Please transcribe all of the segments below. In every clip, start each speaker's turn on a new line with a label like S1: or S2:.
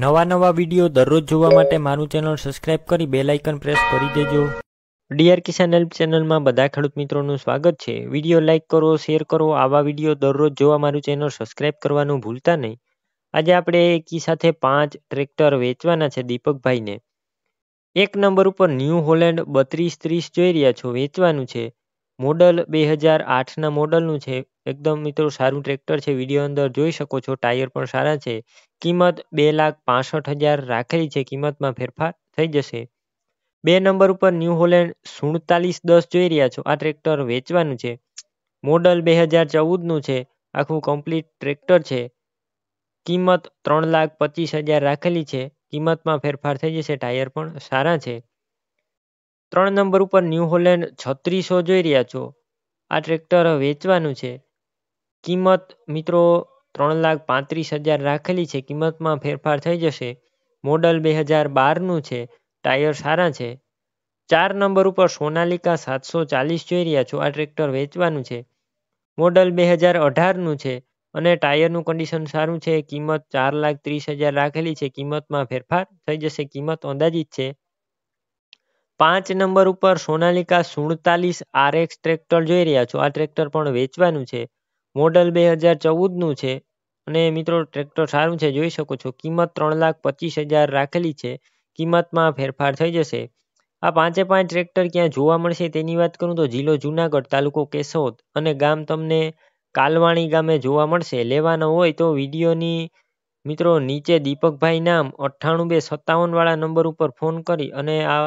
S1: નવા નવા વીડિયો દરરોજ જોવા માટે મારું ચેનલ સબસ્ક્રાઇબ કરી બેલ આઇકન પ્રેસ કરી દેજો. ડીઆર કિસાન હેલ્પ ચેનલમાં બધા ખેડૂત મિત્રોનું સ્વાગત છે. વીડિયો લાઇક કરો, શેર કરો, આવા વીડિયો દરરોજ જોવા મારું ચેનલ સબસ્ક્રાઇબ કરવાનું ભૂલતા નહીં. આજે આપણે એકી સાથે પાંચ ટ્રેક્ટર વેચવાના છે દીપકભાઈને. એક નંબર ઉપર ન્યૂ હોલેન્ડ બત્રીસ ત્રીસ જોઈ રહ્યા છો, વેચવાનું છે. મોડલ બે હજાર આઠના મોડલનું છે. એકદમ મિત્રો સારું ટ્રેક્ટર છે. વીડિયો અંદર જોઈ શકો છો. ટાયર પણ સારા છે. કિંમત બે લાખ પાસઠ હજાર રાખેલી છે. કિંમતમાં ફેરફાર થઈ જશે. બે નંબર ઉપર ન્યૂ હોલેન્ડ સુડતાલીસ દસ જોઈ રહ્યા છો. આ ટ્રેક્ટર વેચવાનું છે. મોડલ બે હજાર ચૌદનું છે. આખું કમ્પ્લીટ ટ્રેક્ટર છે. કિંમત ત્રણ લાખ પચીસ હજાર રાખેલી છે. કિંમતમાં ફેરફાર થઈ જશે. ટાયર પણ સારા છે. ત્રણ નંબર ઉપર ન્યૂ હોલેન્ડ છત્રીસો જોઈ રહ્યા છો. આ ટ્રેક્ટર વેચવાનું છે. કિંમત મિત્રો ત્રણ લાખ પાંત્રીસ હજાર રાખેલી છે. કિંમતમાં ફેરફાર થઈ જશે. મોડલ બે હજાર બારનું છે. ટાયર સારા છે. ચાર નંબર ઉપર સોનાલિકા સાતસો ચાલીસ જોઈ રહ્યા છો. આ ટ્રેક્ટર વેચવાનું છે. મોડલ બે હજાર અઢારનું છે અને ટાયરનું કન્ડિશન સારું છે. કિંમત ચાર લાખ ત્રીસ હજાર રાખેલી છે. કિંમતમાં ફેરફાર થઈ જશે. કિંમત અંદાજિત છે. પાંચ નંબર ઉપર સોનાલિકા સુડતાલીસ આર એક્સ ટ્રેક્ટર જોઈ રહ્યા છો. આ ટ્રેક્ટર પણ વેચવાનું છે. મોડલ બે હજાર ચૌદનું છે અને મિત્રો ટ્રેક્ટર સારું છે. જોઈ શકો છો, કિંમત ત્રણ લાખ પચીસ હજાર રાખેલી છે. કિંમતમાં ફેરફાર થઈ જશે. આ પાંચે પાંચ ટ્રેક્ટર ક્યાં જોવા મળશે તેની વાત કરું તો જિલ્લો જુનાગઢ, તાલુકો કેશોદ અને ગામ તમને કાલવાણી ગામે જોવા મળશે. લેવાનો હોય તો વિડીયોની મિત્રો નીચે દીપકભાઈ નામ અઠ્ઠાણું બે સત્તાવન વાળા નંબર ઉપર ફોન કરી અને આ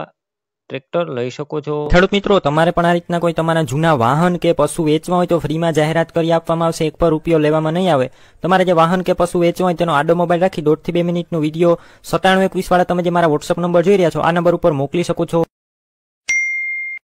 S1: ટ્રેક્ટર લઈ શકો છો. ખેડૂત મિત્રો, તમારે પણ આ રીતના કોઈ તમારા જૂના વાહન કે પશુ વેચવા હોય તો ફ્રીમાં જાહેરાત કરી આપવામાં આવશે. એક પર રૂપિયો લેવામાં નહીં આવે. તમારે જે વાહન કે પશુ વેચવા હોય તેનો આડો મોબાઈલ રાખી દોઢથી બે મિનિટનો વીડિયો સત્તાણું એકવીસ વાળા તમે જે મારા વોટ્સઅપ નંબર જોઈ રહ્યા છો, આ નંબર ઉપર મોકલી શકો છો.